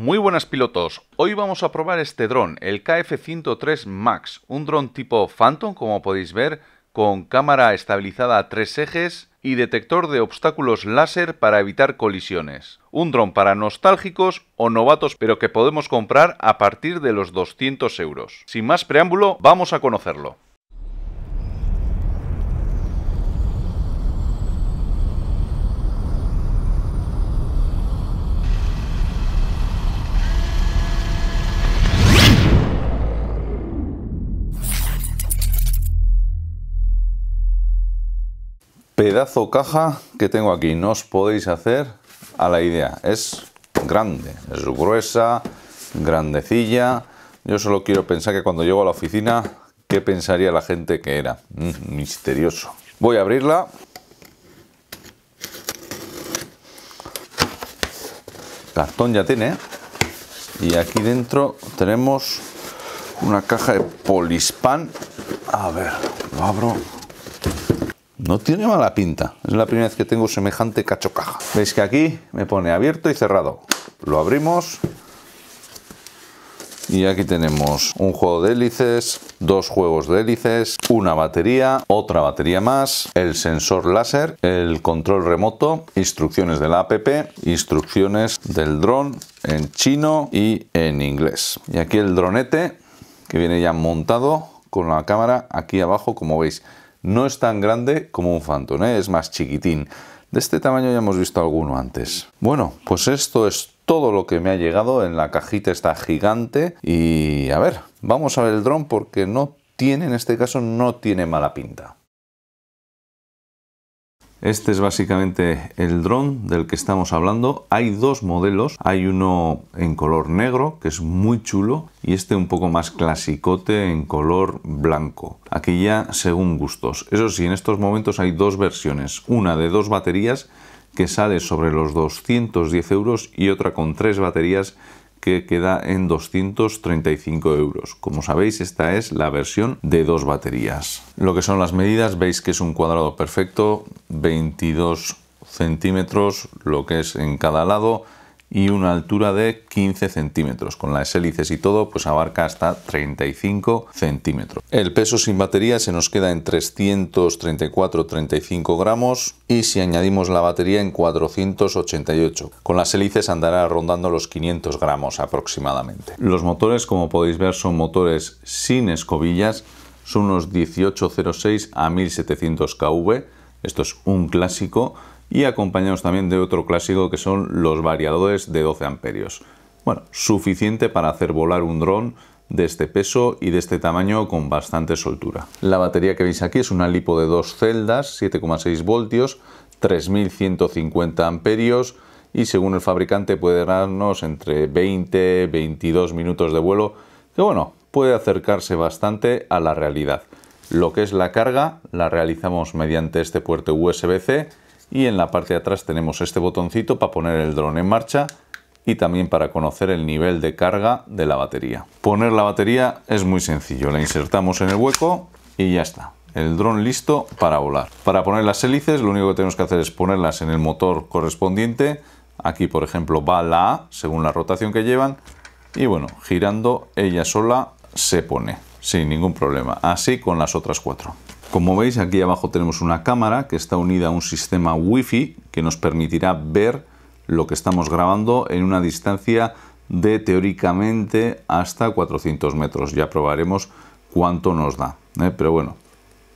Muy buenas pilotos, hoy vamos a probar este dron, el KF-103 Max, un dron tipo Phantom como podéis ver, con cámara estabilizada a tres ejes y detector de obstáculos láser para evitar colisiones. Un dron para nostálgicos o novatos pero que podemos comprar a partir de los 200 euros. Sin más preámbulo, vamos a conocerlo. Pedazo caja que tengo aquí. No os podéis hacer a la idea. Es grande, es gruesa, grandecilla. Yo solo quiero pensar que cuando llego a la oficina, ¿qué pensaría la gente que era? Mm, misterioso. Voy a abrirla. Cartón ya tiene. Y aquí dentro tenemos una caja de polispan. A ver, lo abro. No tiene mala pinta. Es la primera vez que tengo semejante cacho caja. Veis que aquí me pone abierto y cerrado. Lo abrimos. Y aquí tenemos un juego de hélices, dos juegos de hélices, una batería, otra batería más, el sensor láser, el control remoto, instrucciones de la app, instrucciones del dron en chino y en inglés. Y aquí el dronete que viene ya montado con la cámara aquí abajo como veis no es tan grande como un Phantom, ¿eh? es más chiquitín. De este tamaño ya hemos visto alguno antes. Bueno, pues esto es todo lo que me ha llegado en la cajita esta gigante y a ver, vamos a ver el dron porque no tiene, en este caso no tiene mala pinta. Este es básicamente el dron del que estamos hablando. Hay dos modelos. Hay uno en color negro, que es muy chulo, y este un poco más clasicote en color blanco. Aquí ya según gustos. Eso sí, en estos momentos hay dos versiones. Una de dos baterías que sale sobre los 210 euros y otra con tres baterías que queda en 235 euros. Como sabéis, esta es la versión de dos baterías. Lo que son las medidas, veis que es un cuadrado perfecto, 22 centímetros, lo que es en cada lado, y una altura de 15 centímetros. Con las hélices y todo, pues abarca hasta 35 centímetros. El peso sin batería se nos queda en 334-35 gramos y si añadimos la batería en 488. Con las hélices andará rondando los 500 gramos aproximadamente. Los motores, como podéis ver, son motores sin escobillas. Son unos 1806 a 1700 kV. Esto es un clásico y acompañados también de otro clásico que son los variadores de 12 amperios. Bueno, suficiente para hacer volar un dron de este peso y de este tamaño con bastante soltura. La batería que veis aquí es una lipo de dos celdas, 7,6 voltios, 3150 amperios y según el fabricante puede darnos entre 20 22 minutos de vuelo, que bueno, puede acercarse bastante a la realidad. Lo que es la carga la realizamos mediante este puerto USB-C y en la parte de atrás tenemos este botoncito para poner el dron en marcha y también para conocer el nivel de carga de la batería. Poner la batería es muy sencillo, la insertamos en el hueco y ya está. El dron listo para volar. Para poner las hélices lo único que tenemos que hacer es ponerlas en el motor correspondiente. Aquí por ejemplo va la A según la rotación que llevan y bueno, girando ella sola se pone sin ningún problema. Así con las otras cuatro. Como veis aquí abajo tenemos una cámara que está unida a un sistema wifi que nos permitirá ver lo que estamos grabando en una distancia de teóricamente hasta 400 metros. Ya probaremos cuánto nos da. ¿eh? Pero bueno,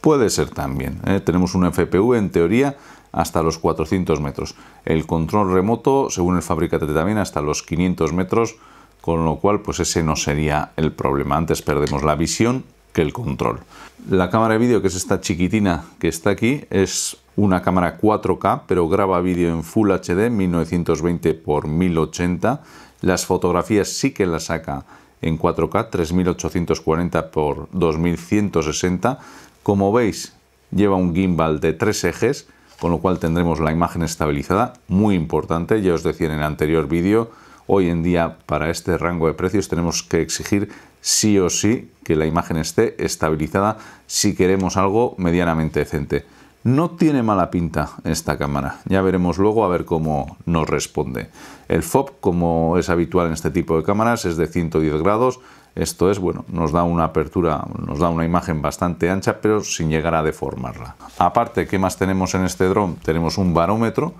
puede ser también. ¿eh? Tenemos un FPU en teoría hasta los 400 metros. El control remoto, según el fabricante también, hasta los 500 metros, con lo cual pues ese no sería el problema. Antes perdemos la visión que el control. La cámara de vídeo, que es esta chiquitina que está aquí, es una cámara 4K, pero graba vídeo en Full HD 1920 x 1080. Las fotografías sí que las saca en 4K 3840 x 2160. Como veis, lleva un gimbal de tres ejes, con lo cual tendremos la imagen estabilizada, muy importante, ya os decía en el anterior vídeo, Hoy en día, para este rango de precios, tenemos que exigir sí o sí que la imagen esté estabilizada si queremos algo medianamente decente. No tiene mala pinta esta cámara, ya veremos luego a ver cómo nos responde. El FOB, como es habitual en este tipo de cámaras, es de 110 grados, esto es, bueno, nos da una apertura, nos da una imagen bastante ancha, pero sin llegar a deformarla. Aparte, ¿qué más tenemos en este dron? Tenemos un barómetro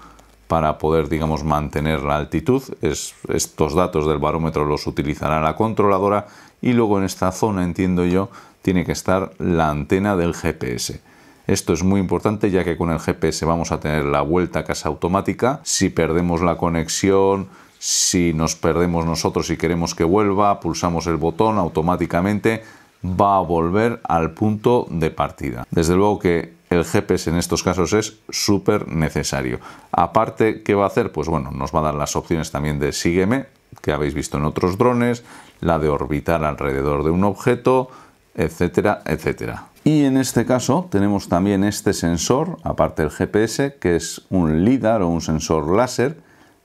para poder, digamos, mantener la altitud. estos datos del barómetro los utilizará la controladora y luego en esta zona, entiendo yo, tiene que estar la antena del GPS. Esto es muy importante ya que con el GPS vamos a tener la vuelta a casa automática. Si perdemos la conexión, si nos perdemos nosotros y queremos que vuelva, pulsamos el botón automáticamente va a volver al punto de partida. Desde luego que el GPS en estos casos es súper necesario. Aparte, ¿qué va a hacer? Pues bueno, nos va a dar las opciones también de sígueme, que habéis visto en otros drones, la de orbitar alrededor de un objeto, etcétera, etcétera. Y en este caso tenemos también este sensor, aparte del GPS, que es un LIDAR o un sensor láser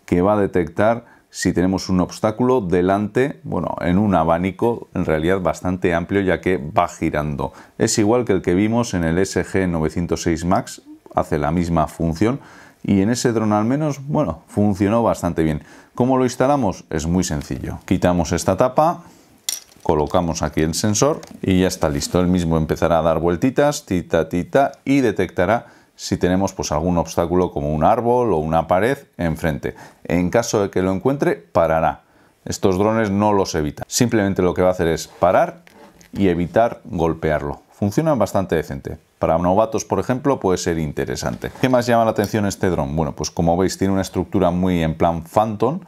que va a detectar si tenemos un obstáculo delante, bueno, en un abanico en realidad bastante amplio ya que va girando. Es igual que el que vimos en el SG906 Max, hace la misma función y en ese dron al menos, bueno, funcionó bastante bien. ¿Cómo lo instalamos? Es muy sencillo. Quitamos esta tapa, colocamos aquí el sensor y ya está listo. El mismo empezará a dar vueltitas, tita, tita, y detectará si tenemos pues algún obstáculo como un árbol o una pared enfrente. En caso de que lo encuentre, parará. Estos drones no los evitan. Simplemente lo que va a hacer es parar y evitar golpearlo. Funcionan bastante decente. Para novatos, por ejemplo, puede ser interesante. ¿Qué más llama la atención este dron? Bueno, pues como veis tiene una estructura muy en plan Phantom,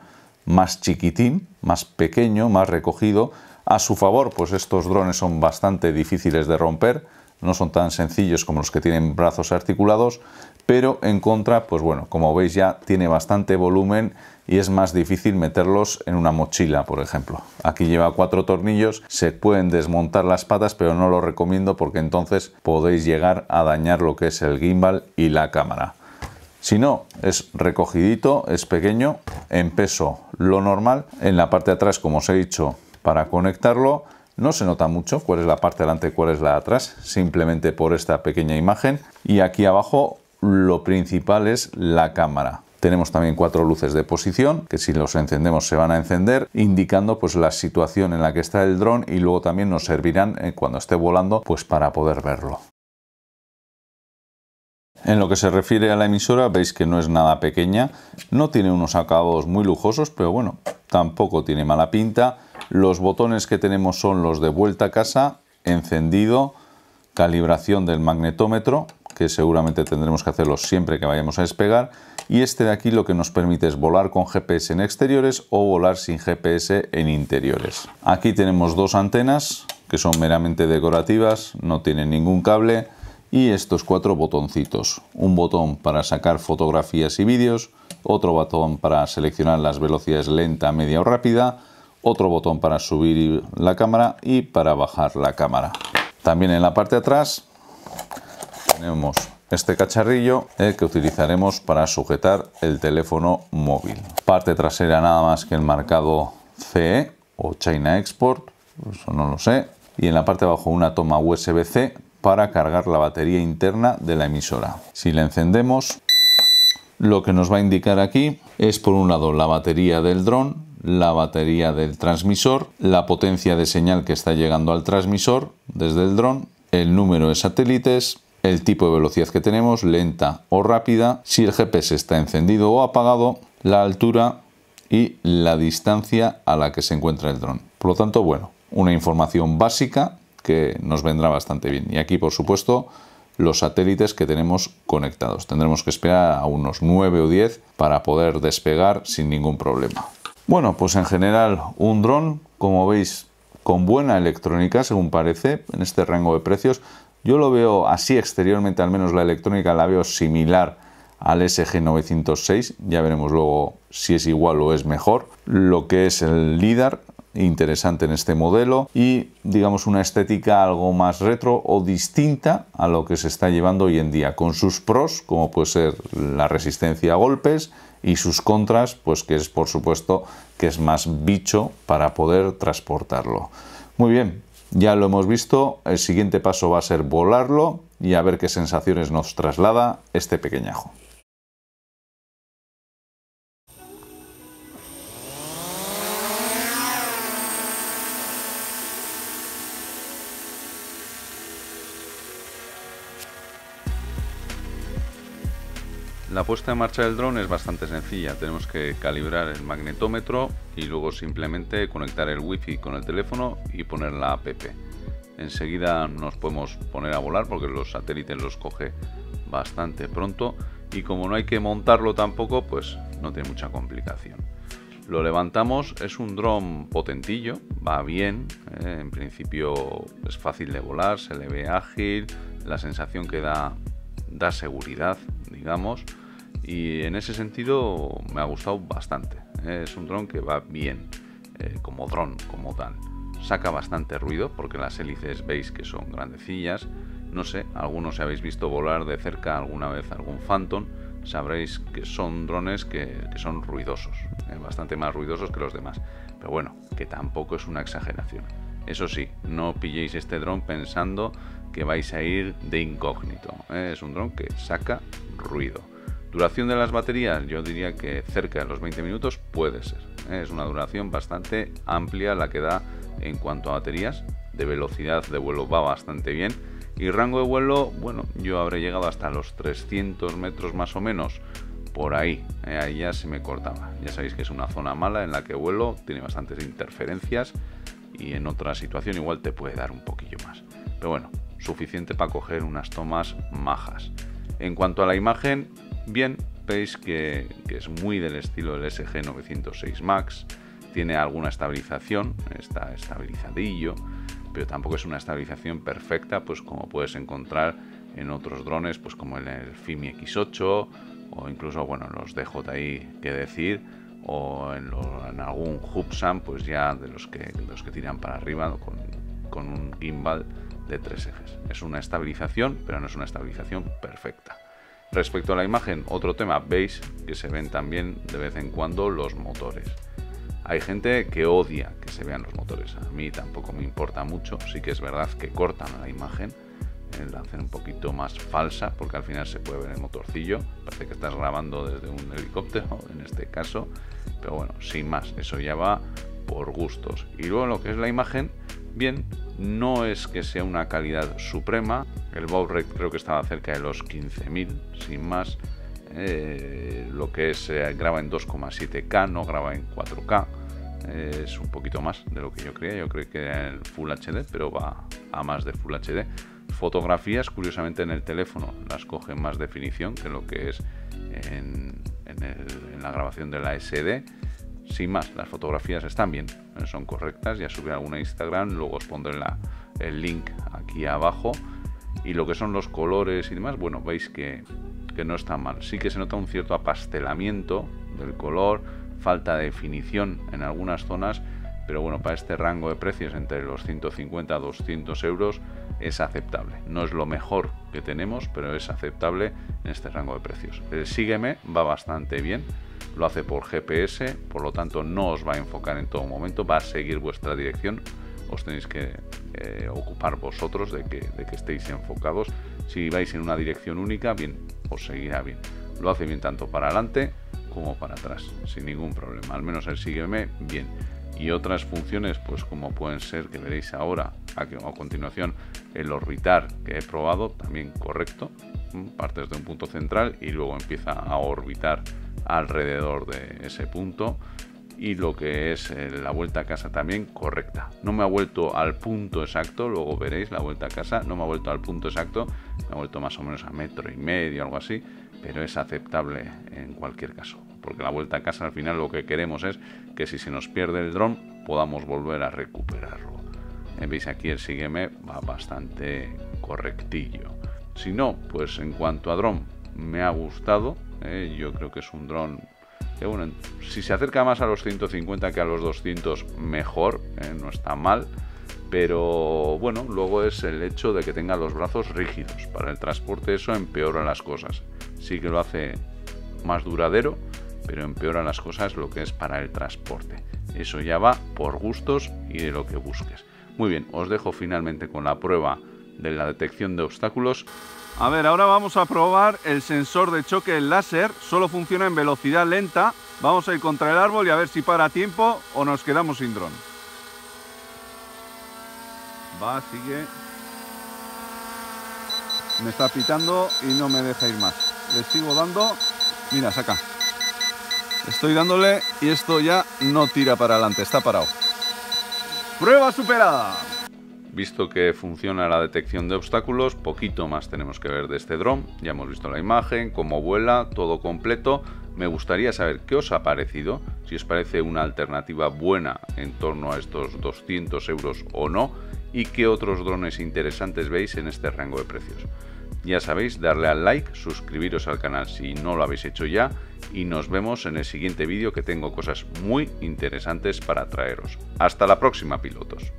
más chiquitín, más pequeño, más recogido, a su favor, pues estos drones son bastante difíciles de romper, no son tan sencillos como los que tienen brazos articulados, pero en contra, pues bueno, como veis ya tiene bastante volumen y es más difícil meterlos en una mochila, por ejemplo. Aquí lleva cuatro tornillos, se pueden desmontar las patas, pero no lo recomiendo porque entonces podéis llegar a dañar lo que es el gimbal y la cámara. Si no, es recogidito, es pequeño, en peso lo normal. En la parte de atrás, como os he dicho, para conectarlo. No se nota mucho cuál es la parte delante y cuál es la de atrás, simplemente por esta pequeña imagen. Y aquí abajo lo principal es la cámara. Tenemos también cuatro luces de posición que si los encendemos se van a encender indicando pues la situación en la que está el dron y luego también nos servirán eh, cuando esté volando pues para poder verlo. En lo que se refiere a la emisora, veis que no es nada pequeña, no tiene unos acabados muy lujosos, pero bueno, tampoco tiene mala pinta. Los botones que tenemos son los de vuelta a casa, encendido, calibración del magnetómetro, que seguramente tendremos que hacerlo siempre que vayamos a despegar, y este de aquí lo que nos permite es volar con GPS en exteriores o volar sin GPS en interiores. Aquí tenemos dos antenas que son meramente decorativas, no tienen ningún cable, y estos cuatro botoncitos. Un botón para sacar fotografías y vídeos, otro botón para seleccionar las velocidades lenta, media o rápida, otro botón para subir la cámara y para bajar la cámara. También en la parte de atrás tenemos este cacharrillo que utilizaremos para sujetar el teléfono móvil. Parte trasera nada más que el marcado CE o China Export, eso no lo sé. Y en la parte de abajo una toma USB-C para cargar la batería interna de la emisora. Si la encendemos, lo que nos va a indicar aquí es por un lado la batería del dron, la batería del transmisor, la potencia de señal que está llegando al transmisor desde el dron, el número de satélites, el tipo de velocidad que tenemos, lenta o rápida, si el GPS está encendido o apagado, la altura y la distancia a la que se encuentra el dron. Por lo tanto, bueno, una información básica que nos vendrá bastante bien. Y aquí, por supuesto, los satélites que tenemos conectados. Tendremos que esperar a unos 9 o 10 para poder despegar sin ningún problema. Bueno, pues en general un dron, como veis, con buena electrónica, según parece, en este rango de precios. Yo lo veo así exteriormente, al menos la electrónica la veo similar al SG906, ya veremos luego si es igual o es mejor. Lo que es el LIDAR, interesante en este modelo y digamos una estética algo más retro o distinta a lo que se está llevando hoy en día con sus pros como puede ser la resistencia a golpes y sus contras pues que es por supuesto que es más bicho para poder transportarlo muy bien ya lo hemos visto el siguiente paso va a ser volarlo y a ver qué sensaciones nos traslada este pequeñajo. La puesta en marcha del dron es bastante sencilla. Tenemos que calibrar el magnetómetro y luego simplemente conectar el wifi con el teléfono y poner la app. Enseguida nos podemos poner a volar porque los satélites los coge bastante pronto y como no hay que montarlo tampoco, pues no tiene mucha complicación. Lo levantamos, es un dron potentillo, va bien, eh, en principio es fácil de volar, se le ve ágil, la sensación que da da seguridad, y en ese sentido me ha gustado bastante. ¿eh? Es un dron que va bien, eh, como dron, como tal. Saca bastante ruido porque las hélices veis que son grandecillas. No sé, algunos si habéis visto volar de cerca alguna vez algún Phantom, sabréis que son drones que, son ruidosos, ¿eh? bastante más ruidosos que los demás. Pero bueno, que tampoco es una exageración. Eso sí, no pilléis este dron pensando que vais a ir de incógnito. Es un dron que saca ruido. Duración de las baterías, yo diría que cerca de los 20 minutos puede ser. Es una duración bastante amplia la que da en cuanto a baterías. De velocidad de vuelo va bastante bien. Y rango de vuelo, bueno, yo habré llegado hasta los 300 metros más o menos. Por ahí, ¿eh? ahí ya se me cortaba. Ya sabéis que es una zona mala en la que vuelo, tiene bastantes interferencias y en otra situación igual te puede dar un poquillo más. Pero bueno, suficiente para coger unas tomas majas. En cuanto a la imagen, bien, veis que, es muy del estilo del SG906 Max, tiene alguna estabilización, está estabilizadillo, pero tampoco es una estabilización perfecta, pues como puedes encontrar en otros drones, pues como en el FIMI X8 o incluso, bueno, los DJI, que decir, o en, algún Hubsan, pues ya de los que, los que tiran para arriba con, con un gimbal de tres ejes. Es una estabilización, pero no es una estabilización perfecta. Respecto a la imagen, otro tema, veis que se ven también de vez en cuando los motores. Hay gente que odia que se vean los motores. A mí tampoco me importa mucho. Sí que es verdad que cortan la imagen, la hacen un poquito más falsa porque al final se puede ver el motorcillo. Parece que estás grabando desde un helicóptero en este caso. Pero bueno, sin más, eso ya va por gustos. Y luego lo que es la imagen, bien, no es que sea una calidad suprema, el baud creo que estaba cerca de los 15.000, sin más. Eh, lo que es eh, graba en 2,7K, no graba en 4K. Eh, es un poquito más de lo que yo creía. Yo creo que era el Full HD, pero va a más de Full HD. Fotografías, curiosamente en el teléfono, las coge más definición que lo que es en, la grabación de la SD sin más, las fotografías están bien, son correctas. Ya subí alguna a Instagram, luego os pondré el link aquí abajo. Y lo que son los colores y demás, bueno, veis que, que no está mal. Sí que se nota un cierto apastelamiento del color, falta de definición en algunas zonas, pero bueno, para este rango de precios entre los 150 a 200 euros es aceptable. No es lo mejor que tenemos, pero es aceptable en este rango de precios. El Sígueme va bastante bien lo hace por GPS, por lo tanto no os va a enfocar en todo momento, va a seguir vuestra dirección, os tenéis que eh, ocupar vosotros de que, de que estéis enfocados. Si vais en una dirección única, bien, os seguirá bien. Lo hace bien tanto para adelante como para atrás, sin ningún problema. Al menos el sígueme bien. Y otras funciones, pues como pueden ser, que veréis ahora, a, continuación, el orbitar que he probado, también correcto. Partes de un punto central y luego empieza a orbitar alrededor de ese punto y lo que es eh, la vuelta a casa también correcta. No me ha vuelto al punto exacto, luego veréis la vuelta a casa, no me ha vuelto al punto exacto, me ha vuelto más o menos a metro y medio, algo así, pero es aceptable en cualquier caso, porque la vuelta a casa al final lo que queremos es que si se nos pierde el dron podamos volver a recuperarlo. Veis aquí el sígueme va bastante correctillo. Si no, pues en cuanto a dron me ha gustado, ¿eh? yo creo que es un dron que bueno, si se acerca más a los 150 que a los 200 mejor, ¿eh? no está mal, pero bueno, luego es el hecho de que tenga los brazos rígidos. Para el transporte eso empeora las cosas. Sí que lo hace más duradero, pero empeora las cosas lo que es para el transporte. Eso ya va por gustos y de lo que busques. Muy bien, os dejo finalmente con la prueba de la detección de obstáculos. A ver, ahora vamos a probar el sensor de choque láser. Solo funciona en velocidad lenta. Vamos a ir contra el árbol y a ver si para tiempo o nos quedamos sin dron. Va, sigue. Me está pitando y no me deja ir más. Le sigo dando. Mira, saca. Estoy dándole y esto ya no tira para adelante, está parado. Prueba superada. Visto que funciona la detección de obstáculos, poquito más tenemos que ver de este dron. Ya hemos visto la imagen, cómo vuela, todo completo. Me gustaría saber qué os ha parecido, si os parece una alternativa buena en torno a estos 200 euros o no, y qué otros drones interesantes veis en este rango de precios. Ya sabéis, darle al like, suscribiros al canal si no lo habéis hecho ya y nos vemos en el siguiente vídeo que tengo cosas muy interesantes para traeros. Hasta la próxima pilotos.